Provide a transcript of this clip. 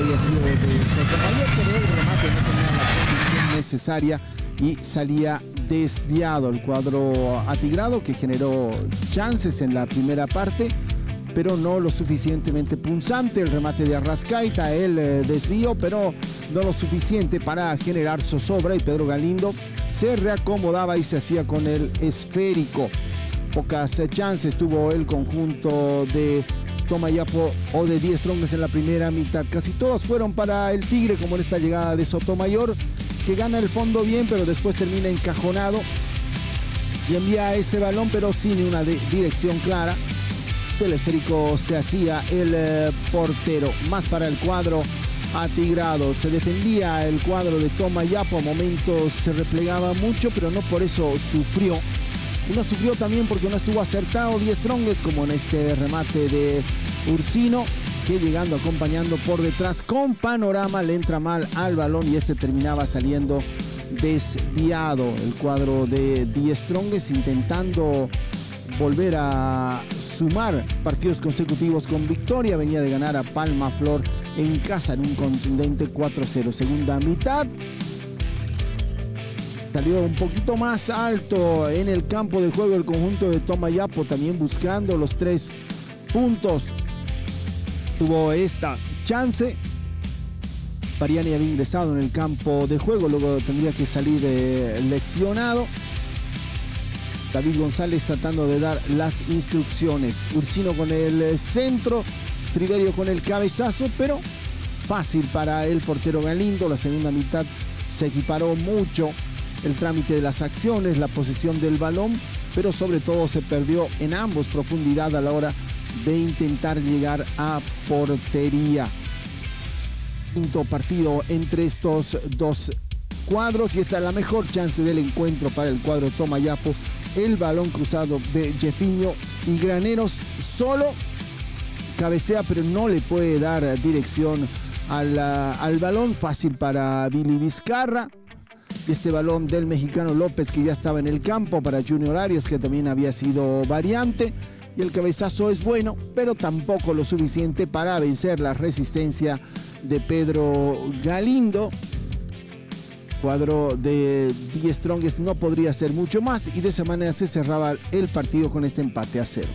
había sido de Sotomayor, pero el remate no tenía la condición necesaria y salía desviado el cuadro atigrado que generó chances en la primera parte pero no lo suficientemente punzante. El remate de Arrascaita, el eh, desvío, pero no lo suficiente para generar zozobra y Pedro Galindo se reacomodaba y se hacía con el esférico. Pocas chances tuvo el conjunto de Tomayapo o de 10 tronques en la primera mitad. Casi todos fueron para el Tigre, como en esta llegada de Sotomayor, que gana el fondo bien, pero después termina encajonado y envía ese balón, pero sin una dirección clara. El esférico se hacía el eh, portero, más para el cuadro atigrado. Se defendía el cuadro de Tomayapo, a momentos se replegaba mucho, pero no por eso sufrió. Uno sufrió también porque no estuvo acertado 10 trongues, como en este remate de Ursino, que llegando acompañando por detrás con panorama le entra mal al balón y este terminaba saliendo desviado. El cuadro de 10 trongues intentando volver a sumar partidos consecutivos con victoria. Venía de ganar a Palma Flor en casa en un contundente 4-0. Segunda mitad. Salió un poquito más alto en el campo de juego el conjunto de Tomayapo, también buscando los tres puntos. Tuvo esta chance. Pariani había ingresado en el campo de juego, luego tendría que salir eh, lesionado. David González tratando de dar las instrucciones. Ursino con el eh, centro, Triverio con el cabezazo, pero fácil para el portero Galindo. La segunda mitad se equiparó mucho el trámite de las acciones, la posición del balón, pero sobre todo se perdió en ambos profundidad a la hora de intentar llegar a portería. Quinto partido entre estos dos cuadros y esta es la mejor chance del encuentro para el cuadro Tomayapo. El balón cruzado de Jefiño y Graneros solo cabecea pero no le puede dar dirección al, al balón. Fácil para Billy Vizcarra este balón del mexicano López que ya estaba en el campo para Junior Arias que también había sido variante y el cabezazo es bueno pero tampoco lo suficiente para vencer la resistencia de Pedro Galindo cuadro de Die Strongest no podría ser mucho más y de esa manera se cerraba el partido con este empate a cero.